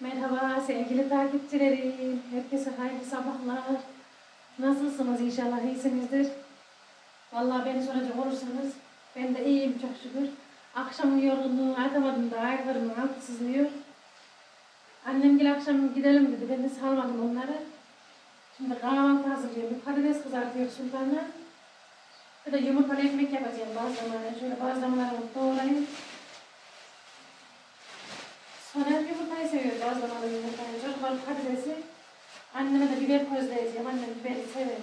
Merhaba sevgili takipçilerim. Herkese hayırlı sabahlar. Nasılsınız inşallah iyisinizdir. Vallahi beni soracak olursanız ben de iyiyim çok şükür. Akşamın yorgunluğunu atamadım da ayaklarım altı sızlıyor. Annem gel akşam gidelim dedi. Ben de salmadım onları. Şimdi kahvaltı hazırlıyorum. Patates kızartıyor sultanla. Bir de yumurtalı ekmek yapacağım bazlamaları. Şöyle bazlamalarımı doğrayayım. Soner yumurtayı seviyor bazlamalı yumurtayı. Çocuklar patatesi. Anneme de biber közleyeceğim. Annem biberi sever.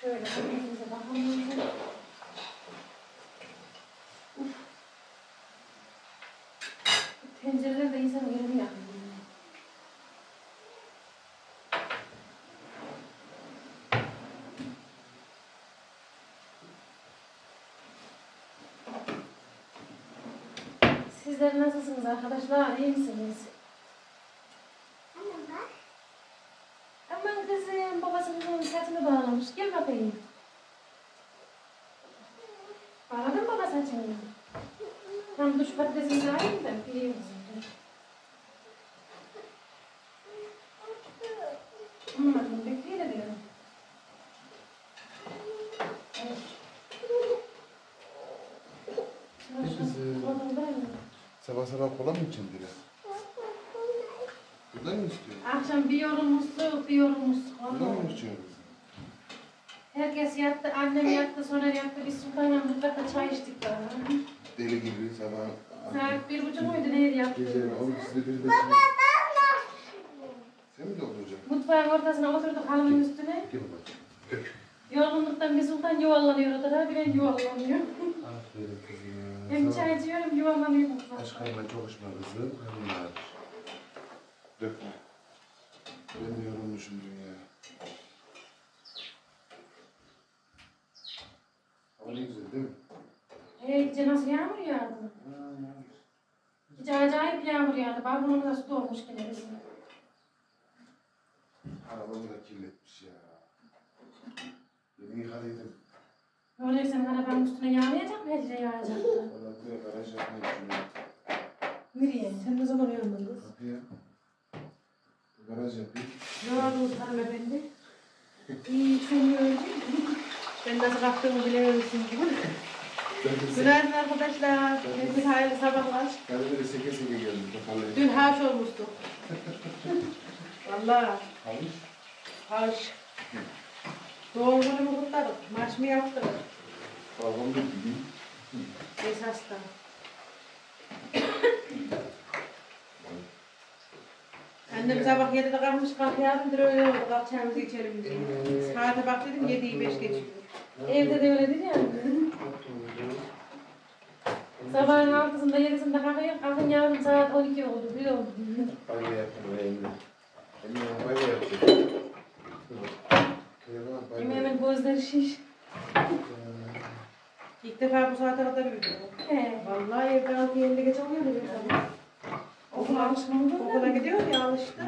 Şöyle elimize bakalım. Sizler nasılsınız arkadaşlar? İyi misiniz? Aman kızım babasının saçını bağlamış. Gel bakayım. Bağladın mı baba saçını? Tam duş patatesini de alayım da bileyim kızım. Anladım. Bekleyin diyorum. Evet. Kızım. Oradan bırak. Sabah sabah kola mı içeceksin biraz? Buradan mı istiyorsun? Akşam bir yorulmuştuk, bir yorulmuştuk. Buradan Vallahi. mı içiyorsun? Herkes yattı, annem yattı, sonra yattı. Biz sultanla mutfakta çay içtik daha. Deli gibi sabah. Saat bir buçuk muydu neydi Gece yaptı? oğlum size bir de Sen mi dolduracaksın? Mutfağın ortasına oturduk halının üstüne. Gel. Dök. Yorgunluktan bir sultan yuvarlanıyor odada, bir ben yuvarlanıyorum. Hem çay içiyorum, yuvarlanıyor mutfakta. Aşkıyla çok içme kızım. Ağrır. Dökme. Ben yorulmuşum dünya. Hava ne güzel değil mi? Hey, gece nasıl yağmur yağdı? Gece acayip yağmur yağdı. Balkonumda su dolmuş bizim. Arabamı da kirletmiş ya. Yeni yıkadıydım. Senin arabanın üstüne yağmayacak mı? Hecre yağacaktı. Valla buraya garaj yapmayı düşünüyorum. Nereye? Sen ne zaman uyandın kız? Kapıya. Garaj yapayım. Ne bu hanımefendi? İyi, çömüyor. Ben nasıl kalktığımı bilemiyorsun gibi. Günaydın arkadaşlar. Hepiniz hayırlı sabahlar. ben de seke seke geldim. Kapalı. Dün haş olmuştu. Vallahi Kalmış. haş. Doğum günümü kutladık. Maç mı yaptık? Babam da gideyim. Esas'ta. Annem sabah 7'de kalkmış yapındır öyle oldu. Kalk çayımızı içelim diye. Saate bak dedim 7'yi 5 geçiyor. Evde de öyledir ya. Sabahın altısında yedisinde kalkıyor. Kalkın yarın saat 12 oldu. Bir oldu. Banyo yaptım Emre. Emre banyo yaptım. Yemeğimin gözleri şiş. İlk defa bu saate kadar uyudum. He. Vallahi evde 6 50 geçe oluyordu bir sabah. Okula alışkın Okula gidiyor ya alıştı.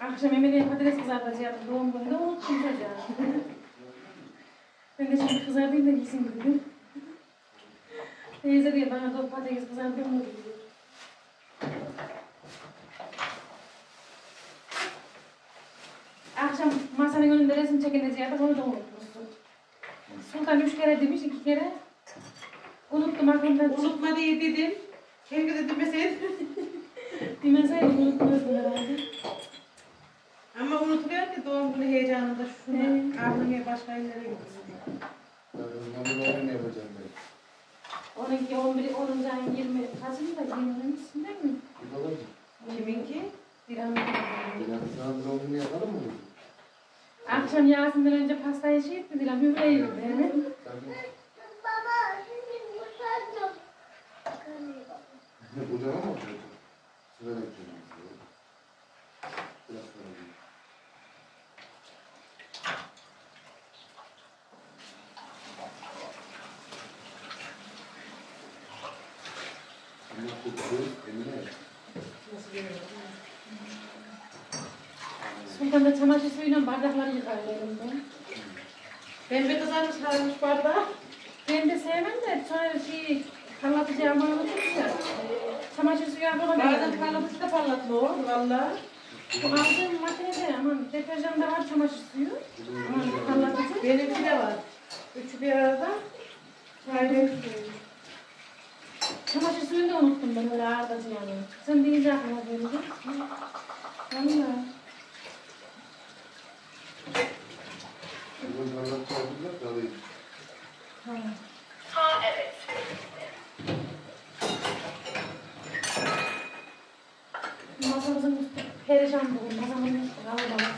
Akşam Emine'ye patates kızartacaktım. Doğum gününde unuttum çocuğa. ben de şimdi kızartayım da gitsin dedim. Teyze diyor bana da patates kızartayım mı diyor. Akşam masanın önünde resim çekileceğiydi, onu da unutmuşsun. Sultan üç kere demiş, iki kere. Unuttum aklımdan. Unutma diye dedim. Keşke dedim mesele. Demeseydim unutmuyordum herhalde. Ama unutuluyor ki doğum günü heyecanında şunu Evet. ağlamaya başka yerlere gidiyor. Ben onu ne yapacağım ben? 12, 11, 10. ayın 20 kaçında? 20'sinde mi? Yapalım mı? Kiminki? Bir an Benim sana doğum günü yapalım mı? Akşam Yasin'den önce pastayı şey etti Dilan, hüvreyi yedi hemen. Tabii. Baba, şimdi bu sen Ne kucağıma mı. Biraz sonra bir. Allah Emine. Nasıl geliyor? Sultan da çamaşır suyuyla bardakları yıkar elimde. Pembe kızarmış sarmış bardağı. Ben de sevmem de sonra şey parlatacağım bana ya. Çamaşır suyu yapalım. Bazen parlatıcı da parlatma o valla. Bu aldığım makinede aman deterjanda var çamaşır suyu. Aman parlatıcı. Benimki de var. Üçü bir arada. Çaylı Çamaşır suyunu da unuttum ben öyle ağırdacı yani. Sen deyince aklıma geldi. Valla. Bugün anlatacaklar da alayım. Masamızın üstü perişan bugün. Masamızın üstü kalabalık.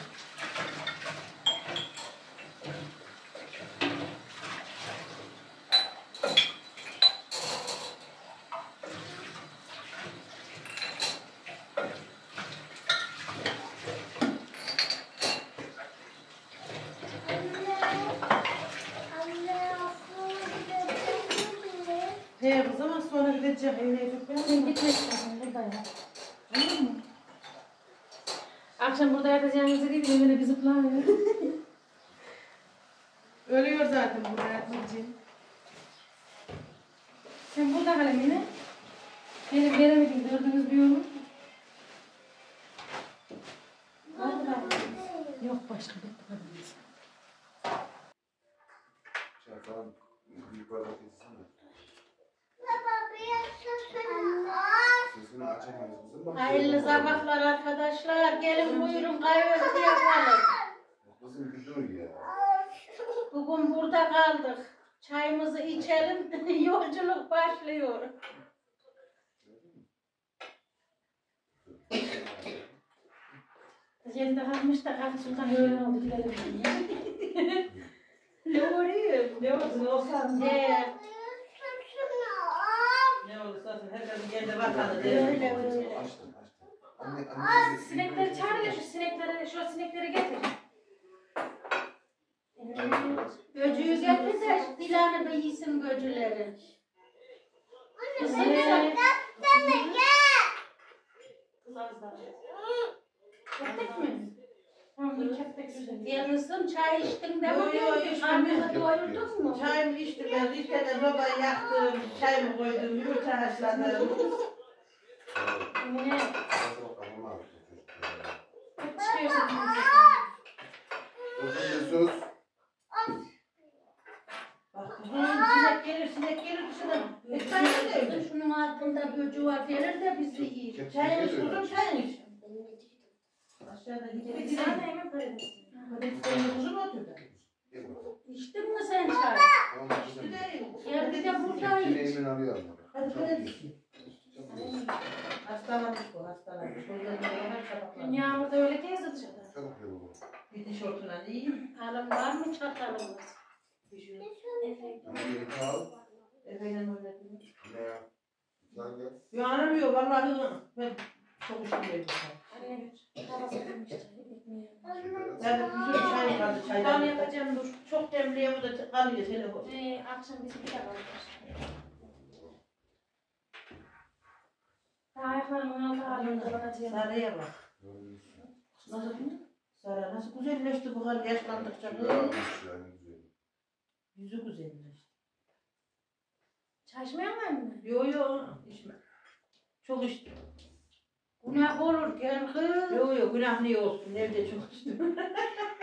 Anne aslında gidelim. He kızım az sonra gidecek evine çok Sen gitmek istiyorsun burada ya. Anladın mı? Akşam burada yatacağınızı değil, evine bir zıplayın. Ölüyor zaten bu hayatımcığım. Sen burada kal Emine. Benim veremediğim gördüğünüz bir yolu. Yok başka bir kadınız. Şey falan büyük bardak yetsene. Baba bir sesini Sesini açamayız kızım. Bak, Hayırlı sabahlar arkadaşlar. Gelin buyurun kahvaltı yapalım. Kızım dur ya. Bugün burada kaldık. Çayımızı içelim. Yolculuk başlıyor. Yerinde kalmış da kalk sultan öyle oldu gidelim. Ne oluyor? Ne olsun Ne olursa olsun herkesin kendi bakanı öyle değil. öyle. Açtım açtım. Anne anne. Sinekleri çağır ya şu sinekleri, şu sinekleri getir. Göcüğü getir de Dilan'ı da yesin göcüleri. Kızım. Keptek mi? Tamam dur keptek güzel. Yanısın çay içtin de mi? Yo, yo, içmedim. Karnını doyurdun mu? Çayımı içtim ben. Bir tane sobayı yaktım. Çayımı koydum. Yumurta haşladım. Çıkıyorsun. Kızım bir. Bak kızım sinek gelir sinek gelir dışına. Hiç ben de Şunun altında böcü var verir de bizi yiyin. Çayını iç kuzum çayını iç. Aşağıda Bir gidip tane gidelim. yemek verelim. Senin kuzum otur da. İçtin mi sen kızım. Gidelim. Yerde de burada iç. Dileğimin alıyor ama. Hadi Çok gidelim. iyi. Çok iyi. Hastalanmış bu hastalanmış. O yüzden de her sabahlar. Yağmurda öyle ye baba. Bir tişörtüne iyi. Alım var mı çatalımız? Anne al. Efendim öyle değil. Ne ya? Sen gel. Yo aramıyor vallahi ben çok üşüyorum. Anne götür. Babası demişti. Ekmeği. Ben sürü kaldı Ben çaydan. yapacağım dur. Çok demliye bu da kalıyor bu. Ee, akşam bizi bir. Daha ayaklarımın altı ağrıyor. Kapatacağım. Sarıya bak. Nasıl? Sarı nasıl güzelleşti bu hal yaşlandıkça. Yüzü güzelleşti. İçmiyor musun anne? Yo yo içme. Çok içtim. Günah olurken kız. Yo yo günah niye olsun evde çok içtim.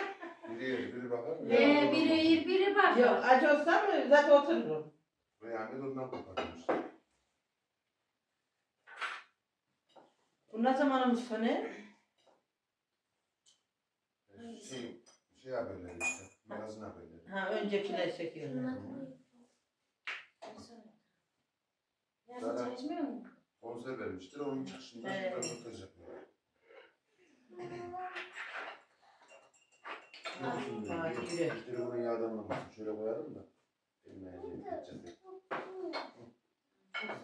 Biri yer, biri bakar mı? Ve biri yiyir biri bak. Yok aç olsam mı zaten otururum. Ve Ahmet ondan kopartmış. Bu ne zamanımız sonu? Şey, şey haberleri işte. Magazin haberleri. Ha öncekiler çekiyorlar. Çay içmiyor musun? Konser vermiştir. Onun çıkışında Evet. röportaj yapıyor. Diyor. yürü. Bir Telefonu yağdan olmasın. Şöyle koyalım da. Yiyecek, geçecek.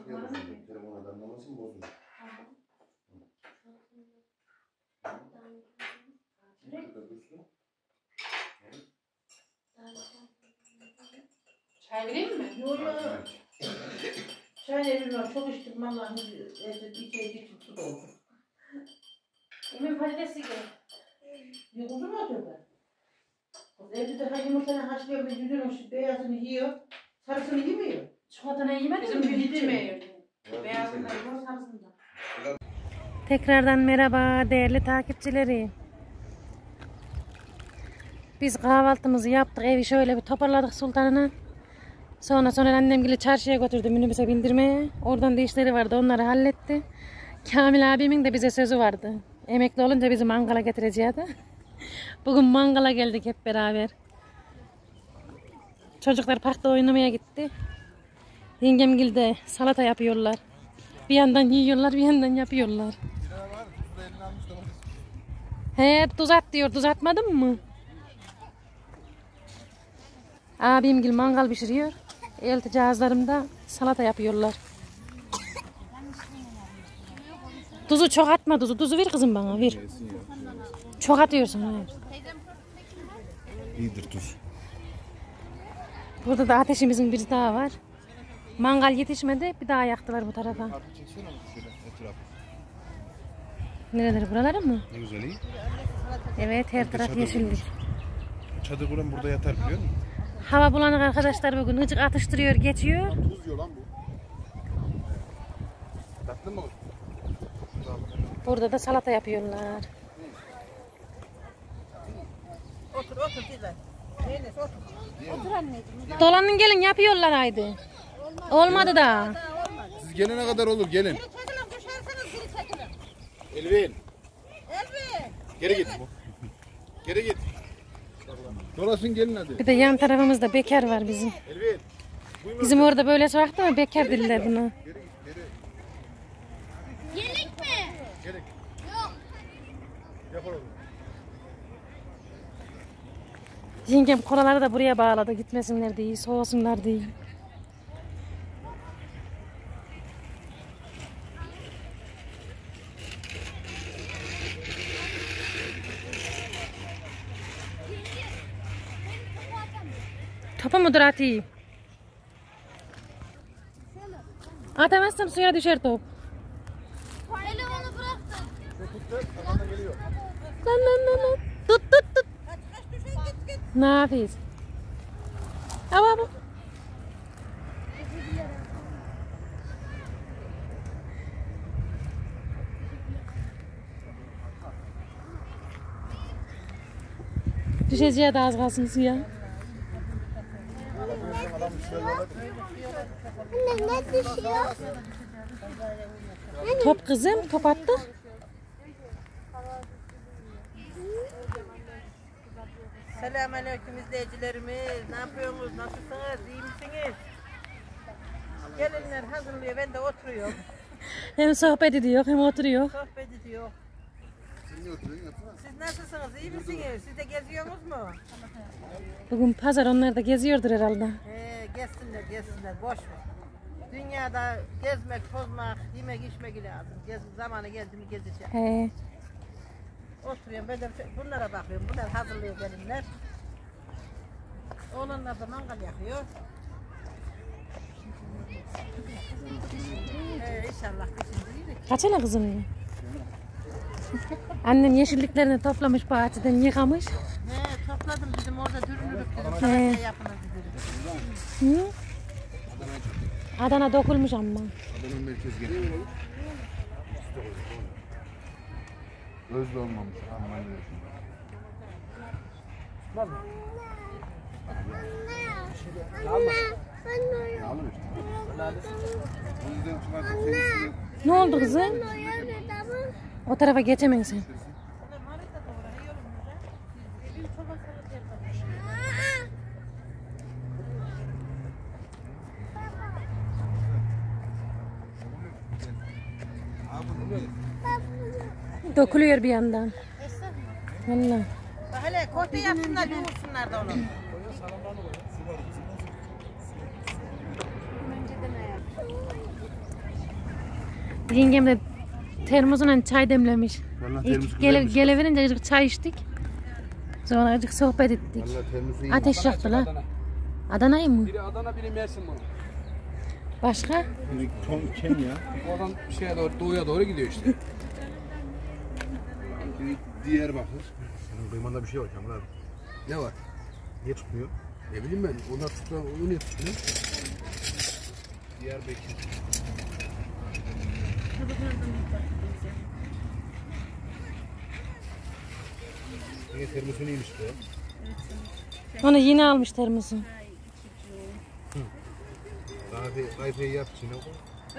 Gel kızım, Telefon adam olmasın bozulur. Şurada dursun. Çay vereyim mi? Yo yo. Çay evim çok içtim vallahi evde içeydi için su doldu. Emin patatesi gel. Yıkıldı mı acaba? Evde daha yumurtanın haşlıyor, yüzünün şu beyazını yiyor. Sarısını yemiyor. Çikolatanı yemedin Bizim mi? bir yemiyor. Beyazından yiyor, sarısından. Tekrardan merhaba değerli takipçilerim. Biz kahvaltımızı yaptık, evi şöyle bir toparladık sultanına. Sonra sonra annem gibi çarşıya götürdü minibüse bindirmeye. Oradan da işleri vardı, onları halletti. Kamil abimin de bize sözü vardı. Emekli olunca bizi mangala getireceğiydi. Bugün mangala geldik hep beraber. Çocuklar parkta oynamaya gitti. Yengemgil de salata yapıyorlar. Bir yandan yiyorlar, bir yandan yapıyorlar. He, tuz at diyor. Tuz atmadın mı? Abimgil mangal pişiriyor. Elti cihazlarımda salata yapıyorlar. Tuzu çok atma tuzu. Tuzu ver kızım bana ver. Çok atıyorsun. İyidir tuz. Burada da ateşimizin bir daha var. Mangal yetişmedi. Bir daha yaktılar bu tarafa. Nereleri buraları mı? Ne güzel iyi. Evet her taraf yeşillik. Çadır kuran burada yatar biliyor musun? Hava bulanık arkadaşlar bugün ıcık atıştırıyor geçiyor. Tuz yiyor lan bu. Tatlı mı? Burada da salata yapıyorlar. Otur otur güzel. Enes otur. Dolanın gelin yapıyorlar haydi. Olmadı da. Siz gelene kadar olur gelin. Çekilin düşerseniz geri çekilin. Elvin. Elbi. Geri git. Geri git. Dolasın gelin hadi. Bir de yan tarafımızda bekar var bizim. Elvin. Bizim orada böyle soğuktu ama bekar diller bunu. Yelik mi? Gerek. Yok. Yapalım. Yengem kolaları da buraya bağladı. Gitmesinler diye, soğusunlar diye. Topu mudur atayım? Atamazsam suya düşer top. Bıraktım. Lan lan lan lan. Tut tut yapıyorsun? Ama bu. Düşeceği de az kalsın suya. Anne ne düşüyor? Top kızım, top attık. Selamünaleyküm izleyicilerimiz. Ne yapıyorsunuz? Nasılsınız? İyi misiniz? Gelinler hazırlıyor. Ben de oturuyorum. Hem sohbet ediyor hem oturuyor. Sohbet ediyor. Siz nasılsınız? İyi misiniz? Siz de geziyorsunuz mu? Bugün pazar onlar da geziyordur herhalde. He, gezsinler, gezsinler. Boş ver. Dünyada gezmek, tozmak, yemek, içmek lazım. Gez, zamanı geldi mi gezeceğim. He. Oturuyorum. Ben de bunlara bakıyorum. Bunlar hazırlıyor gelinler. Oğlanlar da mangal yakıyor. Ee, inşallah iyilik. Kaçana kızım? Annem yeşilliklerini toplamış bahçeden yıkamış. He, topladım bizim orada dürünürük dedim. He. Salata yapınız dedim. Hı? Adana dokulmuş ama. Adanın merkez geliyor. Özlü olmamış. Aman diyorsun. Anne. Anne. Alır işte. O yüzden çıkartıp seni istiyor. Ne oldu kızım? Anne. Anne. O tarafa geçemezsin. Dökülüyor bir yandan. Vallahi. Bak hele kohta yapsınlar, yumursunlar da onu. Yengem de termosuna çay demlemiş. Vallahi İlk gele, geleverince azıcık çay içtik. Sonra azıcık sohbet ettik. Ateş yaktılar. Adana'yı mı? Biri Adana, biri Mersin bunu. Başka? Biri Tom Kenya. Oradan şeye doğru, doğuya doğru gidiyor işte. Diyarbakır. Senin kıymanda bir şey var Kemal abi. Ne var? Niye tutmuyor? Ne bileyim ben. Onlar tutan onu niye tutmuyor? Diyarbakır. Niye termosu neymiş be? Onu yine almış termosu. Kahve, kahveyi yap içine koy.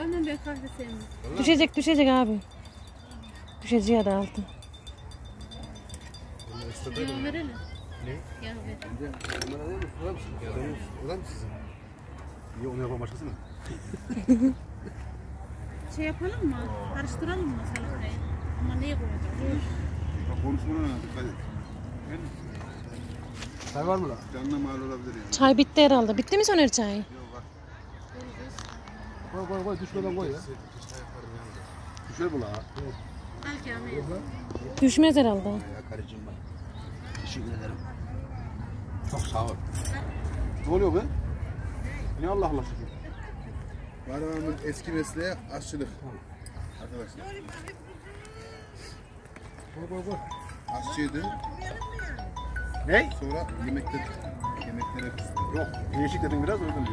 Ömrüm ben kahve sevmem. Düşecek düşecek abi. Düşeceği de altın. Verelim. Ne? Yağ verelim. Bunlara değil mi? Sular mısın? Ya benim ulan mı sizin? Niye onu yapan başkası mı? Şey yapalım mı? Karıştıralım mı salatayı? Ama neye koyacağız? Bak konuşmana dikkat et. Çay var mı lan? Canına mal olabilir yani. Çay bitti herhalde. Bitti mi Soner çay? Koy koy koy düşmeden koy ya. Düşer bu la. Belki ama Düşmez herhalde. Bak. Teşekkür ederim. Çok sağ ol. Ne oluyor be? Ne Allah Allah şükür. Kahramanın eski mesleği aşçılık. Arkadaşlar. Koy koy koy. Aşçıydı. Ne? Sonra yemekte yemeklere küstü. Yok. Değişik dedin biraz dedim.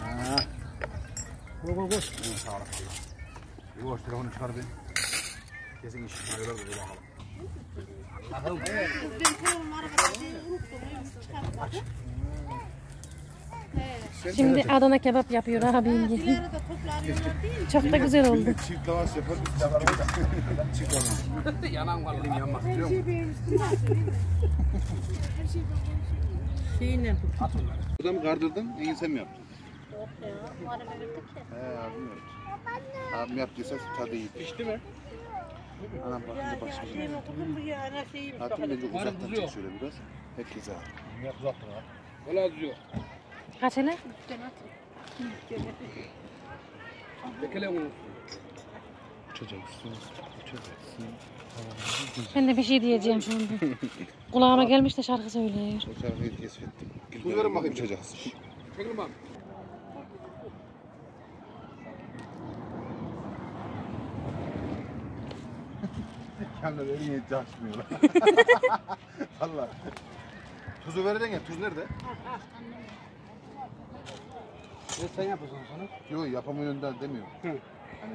Ha. Koy koy koy. Sağ ol. Bir boş telefonu çıkar bir. Kesin işi çıkarıyorlar da bakalım. Bakalım. Şimdi Adana kebap yapıyor abim gibi. Çok da güzel oldu. Çift lavaş yapar. Çift lavaş. Yanan var elim yanmak biliyor musun? Şeyinle At onları. Burada mı kardırdın? İyi sen mi yaptın? Yok ya. He abim yaptı. Abim yaptıysa tadı iyi. Pişti mi? Anam bakınca ana şeyiymiş. Hatim bence uzaktan çek şöyle biraz. Herkese al. Yap uzattın ha. Valla azıyor. Kaç hele? Bekle onu. Uçacaksın. Uçacaksın. Ben de bir şey diyeceğim şu anda. Kulağıma gelmiş de şarkı söylüyor. O şarkıyı. Tuz verin bakayım. Uçacaksın. Çekil bak. Kendileri hiç açmıyorlar. Valla. Tuzu verirden ya. Tuz nerede? Ne sen yapıyorsun sana? Yok yapamıyor önden demiyor. Hı. Hani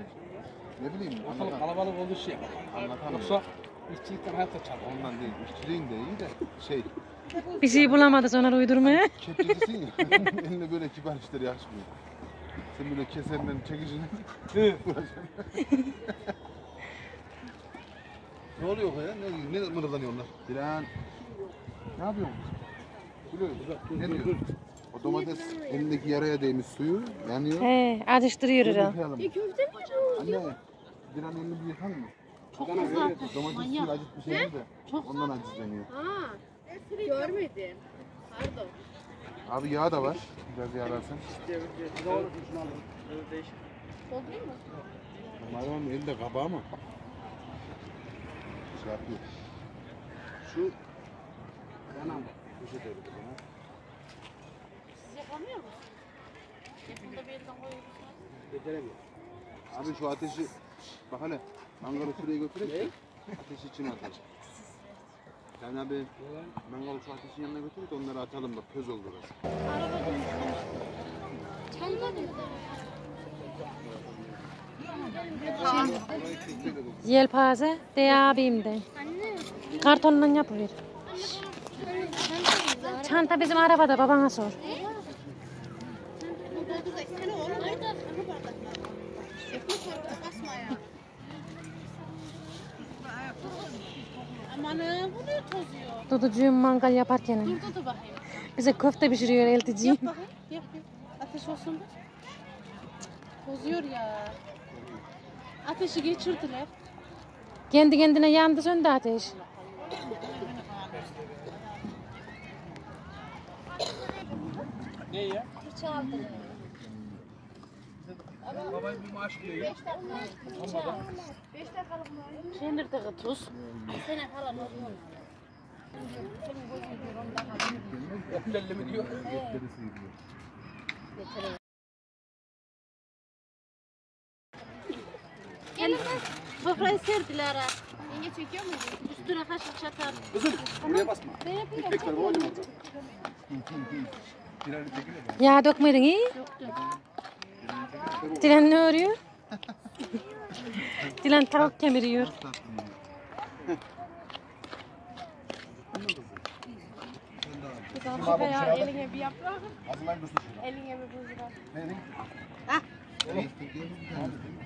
ne bileyim Ortalık anlatan, kalabalık olduğu şey yapalım. anlatamıyor. Yoksa işçilikten hayatta çarpar. Ondan değil. İşçiliğin de iyi de şey. Bir şey bulamadı sonra uydurmaya. Kepçecisin ya. Eline böyle kibar işleri açmıyor. Sen böyle keserden çekicini uğraşıyorsun. ne oluyor bu ya? Ne, ne mırıldanıyor onlar? Dilan. Ne yapıyorsun? Gülüyor. Ne diyor? O domates elindeki yaraya değmiş suyu yanıyor. He, acıştırıyor herhalde. Yıkayalım. Anne, Dilan elini bir yıkan mı? Çok hızlı atış. Domates suyu acıtmış elini de. Ondan acizleniyor. Görmedim. Pardon. Abi yağ da var. Biraz yağlarsan. Doldurayım mı? Mayvanın elinde kabağı mı? Şey yapıyor. Şu Yanan bak. Siz yapamıyor musunuz? Yakında bir yerden koyuyorsunuz. Beceremiyor. abi şu ateşi bak hele mangalı şuraya götürek de ateşi için atalım. Yani abi mangalı şu ateşin yanına götürük de onları atalım bak köz oldu orası. Çanta mı? Yelpaze de abim de. Anne. Kartondan yapılıyor. Anne çanta bizim arabada babana sor. Duducuğum mangal yaparken. Bize köfte pişiriyor eltici. Yap bakayım. Yap yap. Ateş olsun da. Tozuyor ya. Ateşi geçirdiler. Kendi kendine yandı söndü ateş. Ne ya? Çaldı. Babayı bir maaş diyor. Kendirde tuz. Sene falan olmuyor. Ellerle mi diyor? Gelin Sofrayı serdiler ha. Yenge çekiyor muydu? Üstüne kaşık çatar. Kızım buraya basma. Ben yapayım. İpek var babacım orada. Birer çekiyor ya. Yağ dökmedin iyi. Yoktu. Dilan ne örüyor? Dilan tavuk kemiriyor. Kızım ya eline bir yaprak. Eline bir buzlu. Ne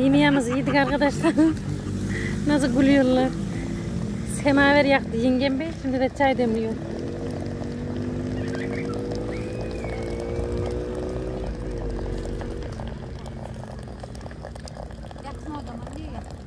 Yemeğimizi yedik arkadaşlar. Nasıl gülüyorlar. Semaver yaktı yengem bey. Şimdi de çay demliyor. Yaksın o zaman. Niye yaksın?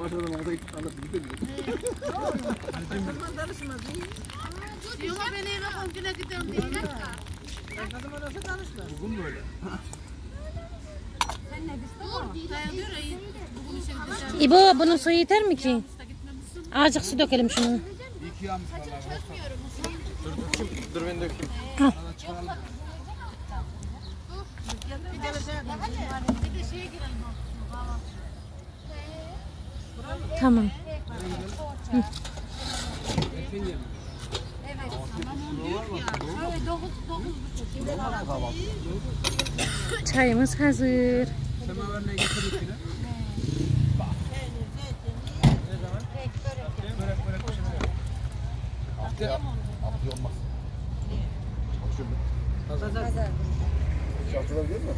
Başladım orada anlatıp gidelim. Diyor ben eve komşuna gidiyorum diye. Bugün böyle. Dayanıyor ya. Bugün gideceğim. İbo bunun suyu yeter mi ki? Azıcık su dökelim şunu. Yağmış vallahi. Dur ben dökeyim. Tamam. Çayımız hazır. Semaver ne getirdik yap. Haftaya. Haftaya olmaz. Çalışıyorum ben. Hiç haftadan değil mi?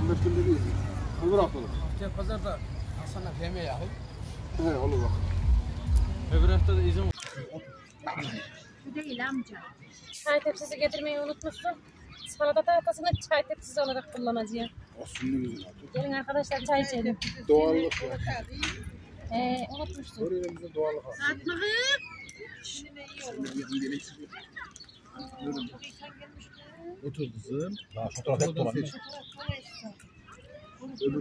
15 günde bir. Olur haftalık. Haftaya pazarda Hasan'a PM yahu. He olur bak. Öbür hafta da izin Çay tepsisi getirmeyi unutmuşsun. Salata tahtasını çay tepsisi olarak kullanacağım. Aslında güzel abi. Gelin arkadaşlar çay içelim. Doğallık var. Ee, unutmuşsun. Oraya bize doğallık var. Otur kızım. Daha şu taraf hep dolan.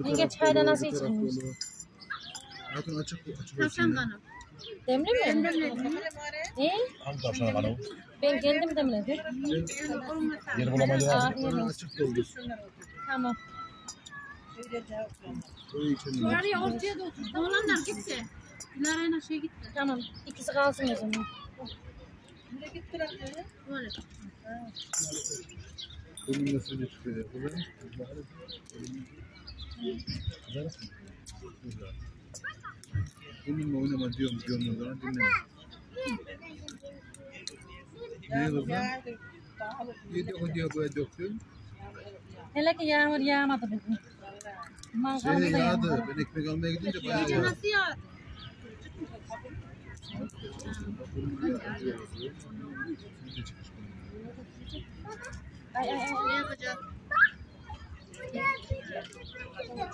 Yenge çayda nasıl içilmiş? Zaten açık açık olsun. ya. Demli mi? Ne? Hangi tavşana bana? Ben kendim demledim. Afiyet Bana olsun. açık doldur. Tamam. Oraya ortaya da otur. Oğlanlar gitti. Dilara'yla şey gitti. Tamam. İkisi kalsın o zaman. Böyle. Bunun da suyunu çıkıyor. Kızım. Bununla oynama diyorum diyorum o zaman dinleme. Ne kızım? Yedi o diyor böyle döktüm. Hele ki yağmur yağmadı bugün. Mangalda Şey yağdı. yağmadı. Ben ekmek almaya gidince bayağı Gece yağdı. nasıl yağdı? Şimdi çıkmış bunun. Ay ay ay. Ne yapacağız?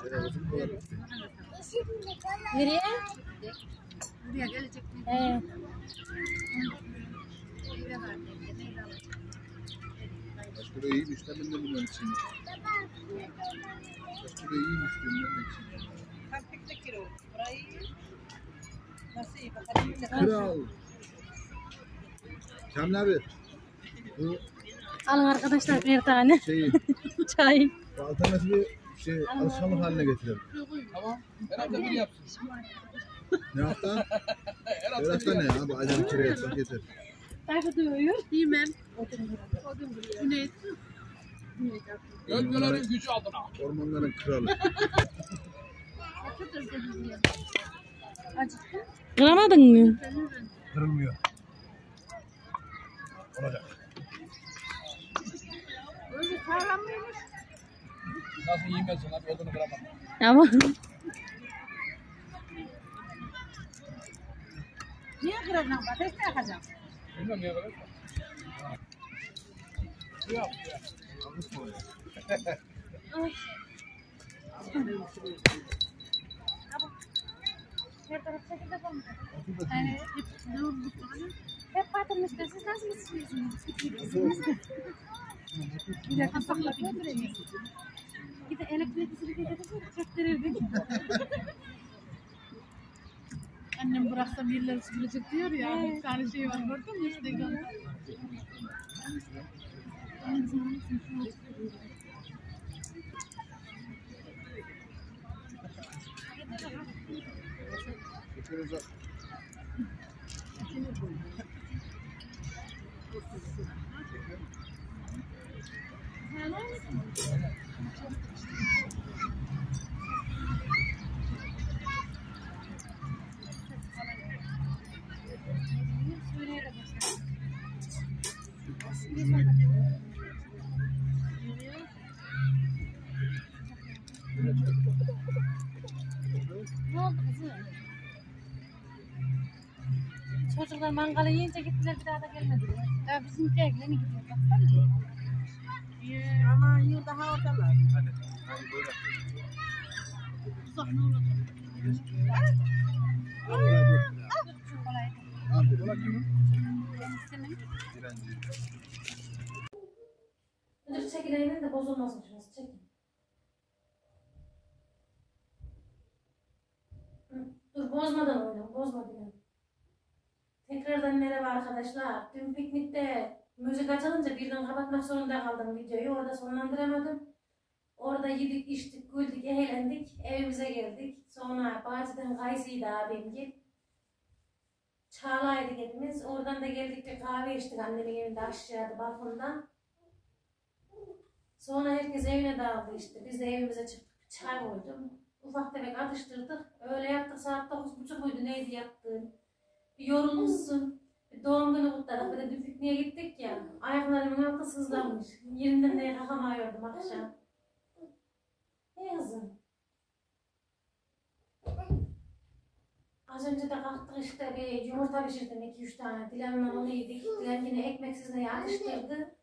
Şöyle uzun dolar. Nereye? Buraya gelecek mi? Başka da iyiymiş de ben de bunun için. Başka da iyiymiş de için. Kral. Kamil abi. Bu alın arkadaşlar bir tane şeyi çay. alternatifi şey alışkanlık haline getirelim. Tamam. Her hafta bir yapsın. Ne hafta? Her hafta ne ya? Bu bir kere yapsak yeter. Takı duyuyor. Bilmem. Cüneyt. Gölgelerin gücü adına. Ormanların kralı. Kıramadın mı? Kırılmıyor. Olacak. Nasıl yiyemezsin abi odunu kıramam. Ama Patates de yakacağım. Bilmem ne kadar. Yok. Her taraf şekilde kalmış. Yani hep hep batırmışlar. Siz nasıl pişiriyorsunuz? Bir de kapakla götüreceğiz. Bir de elektrikli sürekli çöktürürdük. Annem bıraksam yerleri süpürecek diyor ya. Bir tane şey var gördün mü? İşte gel. Ne oldu? Çocuklar mangala yiyince gittiler bir daha da gelmediler. Ya bizim evle mi gidiyor? Baksana. Ama yıl daha oradalar. Uzak ne olacak? Çok kolaydı. Müdür çekileyin de bozulmasın şurası çekin. Dur bozmadan oyna, bozma diyorum. Tekrardan merhaba arkadaşlar. Dün piknikte müzik açılınca birden kapatmak zorunda kaldım videoyu. Orada sonlandıramadım. Orada yedik, içtik, güldük, eğlendik. Evimize geldik. Sonra bahçeden kayısıydı abim gel. Çağla'ydık hepimiz. Oradan da geldik bir kahve içtik annemin evinde aşağıda balkonda. Sonra herkes evine dağıldı işte. Biz de evimize çıktık. Çay koydum. Ufak tefek atıştırdık. Öyle yattık saat dokuz buçuk uydu neydi yattığım. Bir yorulmuşsun. Bir doğum günü kutladık. Bir de bir pikniğe gittik ya. Ayaklarımın altı sızlanmış. Yerimden de kalkamıyordum akşam. Ne kızım? Az önce de kalktık işte bir yumurta pişirdim iki üç tane. Dilan'la onu yedik. Dilan yine ekmeksiz ne atıştırdı.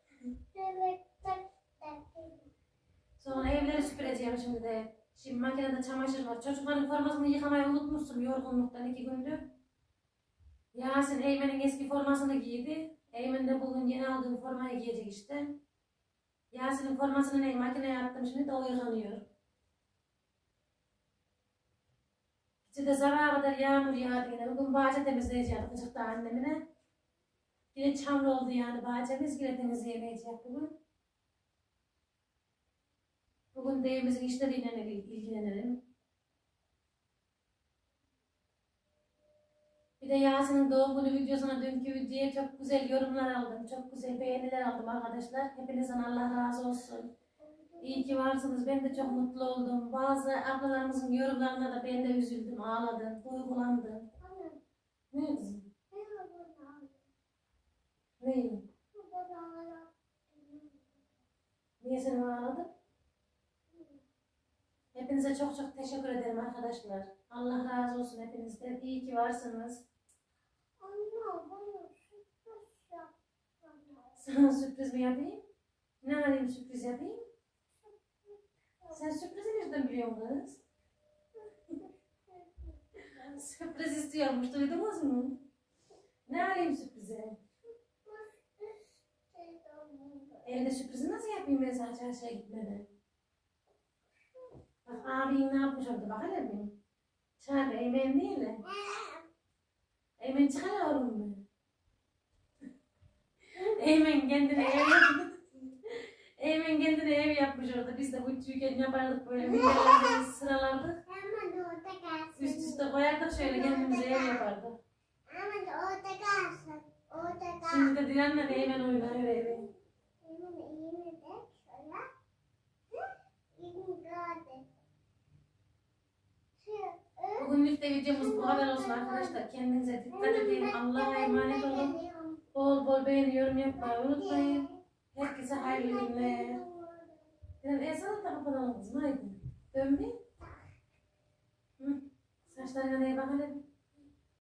Sonra evleri süpüreceğim şimdi de. Şimdi makinede çamaşır var. Çocukların formasını yıkamayı unutmuşsun yorgunluktan iki gündür. Yasin Eymen'in eski formasını giydi. Eymen de bugün yeni aldığım formayı giyecek işte. Yasin'in formasını ne makineye attım şimdi de o yıkanıyor. Gece de sabaha kadar yağmur yağdı yine. Bugün bahçe temizleyeceğiz gıcıkta annemine. Yine çamur oldu yani bahçemiz. Yine temizleyemeyecek bugün. Bugün de evimizin işleriyle ilgilenelim. Bir de Yasin'in doğum günü videosuna dünkü videoya çok güzel yorumlar aldım. Çok güzel beğeniler aldım arkadaşlar. Hepinizden Allah razı olsun. İyi ki varsınız. Ben de çok mutlu oldum. Bazı ablalarımızın yorumlarına da ben de üzüldüm, ağladım, duygulandım. Ne kızım? Niye sen ağladın? Hepinize çok çok teşekkür ederim arkadaşlar. Allah razı olsun hepinizden. İyi ki varsınız. Sana sürpriz mi yapayım? Ne alayım sürpriz yapayım? Sen sürprizi nereden biliyorsun kız? sürpriz istiyormuş, duydunuz mu? Ne alayım sürprize? Evde sürprizi nasıl yapayım ben sana çarşıya gitmeden? Bak abin ne yapmış orada bak hele bir. Çağır Eymen değil mi? Eymen çıkar yavrum mu? Eymen kendine ev Eymen kendine ev yapmış orada. Biz de küçükken yapardık böyle minderlerde sıralardık. Üst üste koyardık şöyle kendimize ev yapardık. Şimdi de Dilan'la Eymen oynuyor evi. Bugünlük de videomuz bu kadar olsun arkadaşlar. Kendinize dikkat edin. Allah'a emanet olun. Bol bol beğeni, yorum yapmayı unutmayın. Herkese hayırlı günler. Yani Esa'nı da kapatalım kızım haydi. Dön bir. Saçlarına neye bak.